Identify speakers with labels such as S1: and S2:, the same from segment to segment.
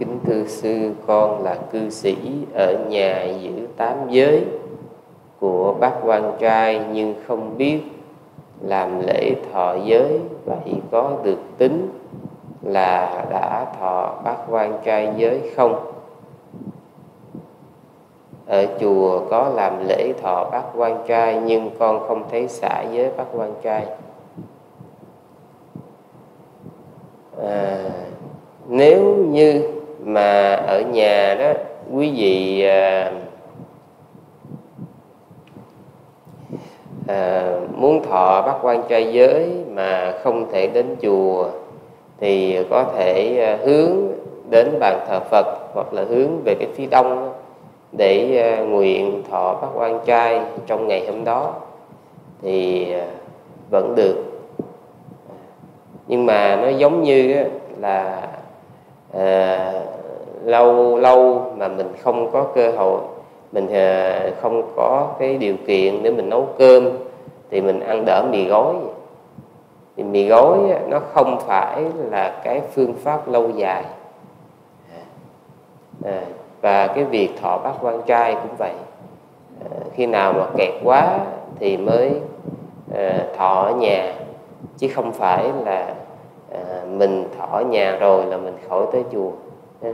S1: kính thưa sư con là cư sĩ ở nhà giữ tám giới của bác quan trai nhưng không biết làm lễ thọ giới vậy có được tính là đã thọ bác quan trai giới không? Ở chùa có làm lễ thọ bác quan trai nhưng con không thấy xả giới bác quan trai. À, nếu như mà ở nhà đó quý vị à, à, muốn thọ bắt quan trai giới mà không thể đến chùa thì có thể à, hướng đến bàn thờ Phật hoặc là hướng về cái phía đông để à, nguyện thọ bắt quan trai trong ngày hôm đó thì à, vẫn được. Nhưng mà nó giống như là lâu lâu mà mình không có cơ hội mình ờ, không có cái điều kiện để mình nấu cơm thì mình ăn đỡ mì gói. Thì mì gói nó không phải là cái phương pháp lâu dài. À, và cái việc thọ bát quan trai cũng vậy. À, khi nào mà kẹt quá thì mới à, thọ ở nhà chứ không phải là à, mình thọ ở nhà rồi là mình khỏi tới chùa. À,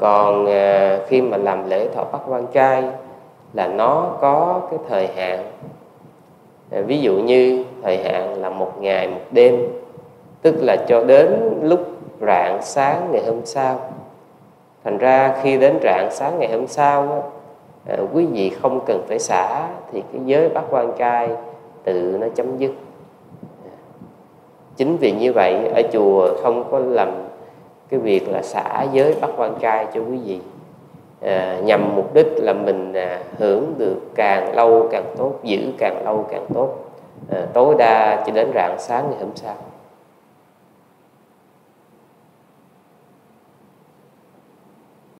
S1: còn à, khi mà làm lễ thọ bát quan trai là nó có cái thời hạn. À, ví dụ như thời hạn là một ngày một đêm tức là cho đến lúc rạng sáng ngày hôm sau. Thành ra khi đến rạng sáng ngày hôm sau à, quý vị không cần phải xả thì cái giới bát quan trai tự nó chấm dứt. Chính vì như vậy ở chùa không có làm cái việc là xả giới bắt quan trai cho quý vị. À, nhằm mục đích là mình à, hưởng được càng lâu càng tốt giữ càng lâu càng tốt. À, tối đa chỉ đến rạng sáng ngày hôm sau.